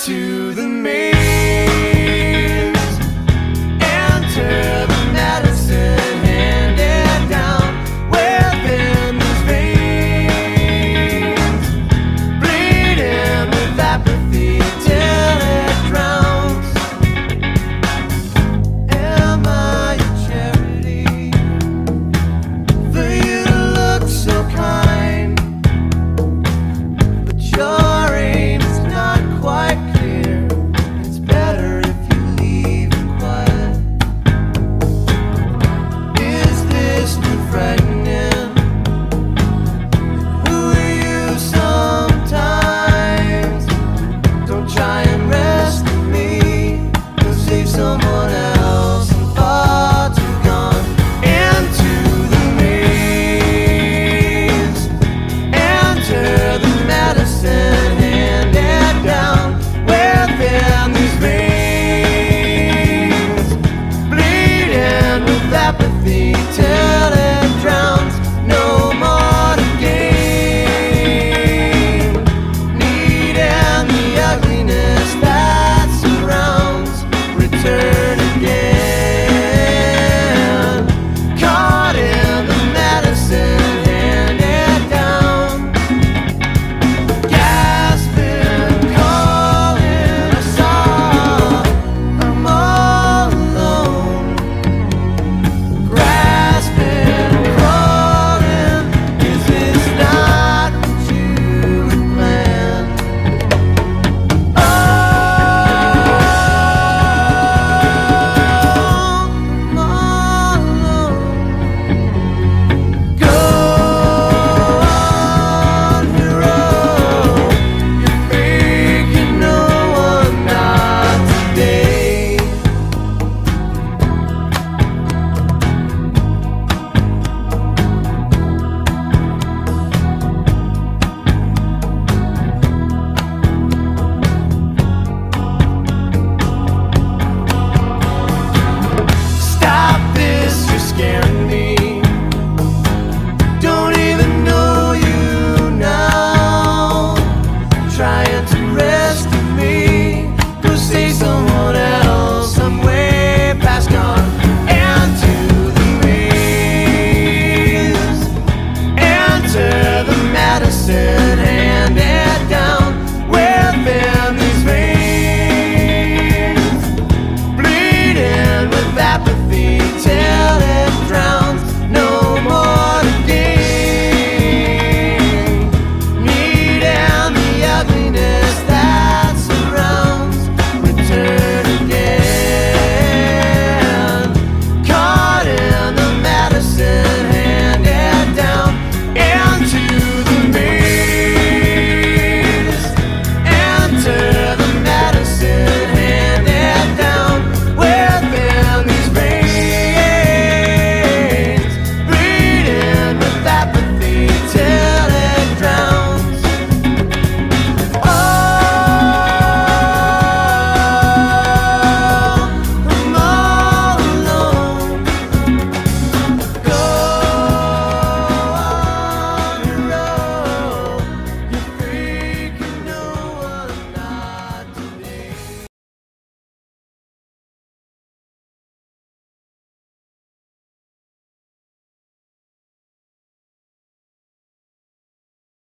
to the main